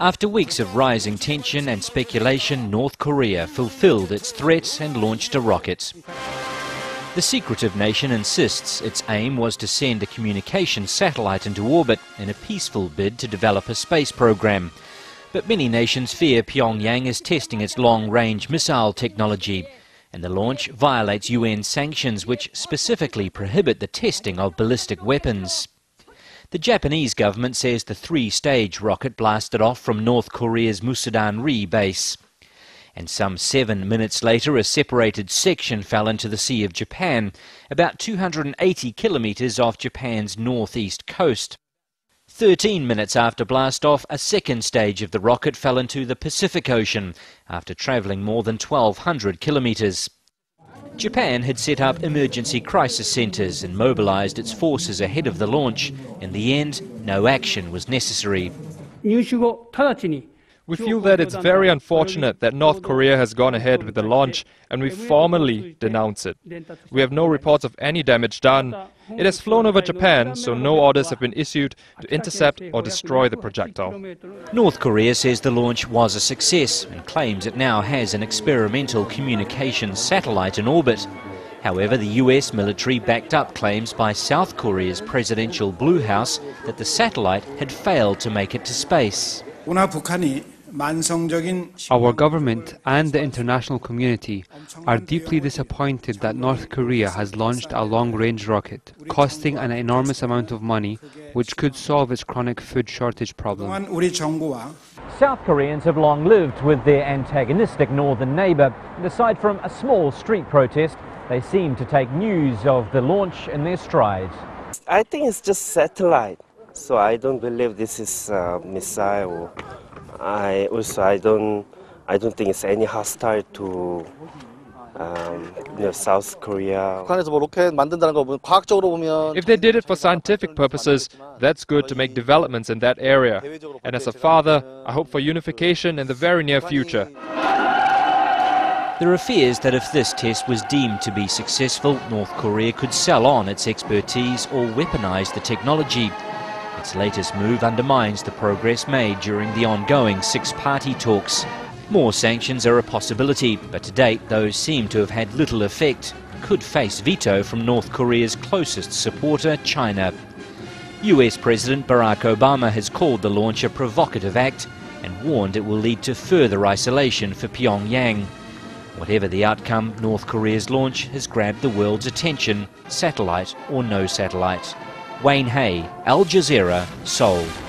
After weeks of rising tension and speculation, North Korea fulfilled its threat and launched a rocket. The secretive nation insists its aim was to send a communication satellite into orbit in a peaceful bid to develop a space program. But many nations fear Pyongyang is testing its long range missile technology, and the launch violates UN sanctions which specifically prohibit the testing of ballistic weapons. The Japanese government says the three stage rocket blasted off from North Korea's Musudan Ri base and some seven minutes later a separated section fell into the Sea of Japan, about 280 kilometres off Japan's northeast coast. Thirteen minutes after blastoff, a second stage of the rocket fell into the Pacific Ocean after travelling more than 1,200 kilometres. Japan had set up emergency crisis centres and mobilised its forces ahead of the launch. In the end, no action was necessary. 入手後直ちに we feel that it's very unfortunate that North Korea has gone ahead with the launch and we formally denounce it. We have no reports of any damage done. It has flown over Japan, so no orders have been issued to intercept or destroy the projectile. North Korea says the launch was a success and claims it now has an experimental communications satellite in orbit. However, the US military backed up claims by South Korea's presidential Blue House that the satellite had failed to make it to space. Our government and the international community are deeply disappointed that North Korea has launched a long-range rocket, costing an enormous amount of money, which could solve its chronic food shortage problem. South Koreans have long lived with their antagonistic northern neighbour, and aside from a small street protest, they seem to take news of the launch in their stride. I think it's just satellite, so I don't believe this is a missile I also I don't I don't think it's any hostile to um, you know, South Korea. 북한에서 뭐 로켓 만든다는 거 보면 과학적으로 보면 If they did it for scientific purposes, that's good to make developments in that area. And as a father, I hope for unification in the very near future. There are fears that if this test was deemed to be successful, North Korea could sell on its expertise or weaponize the technology. Its latest move undermines the progress made during the ongoing six party talks. More sanctions are a possibility, but to date those seem to have had little effect could face veto from North Korea's closest supporter, China. US President Barack Obama has called the launch a provocative act and warned it will lead to further isolation for Pyongyang. Whatever the outcome, North Korea's launch has grabbed the world's attention, satellite or no satellite. Wayne Hay, Al Jazeera, Seoul.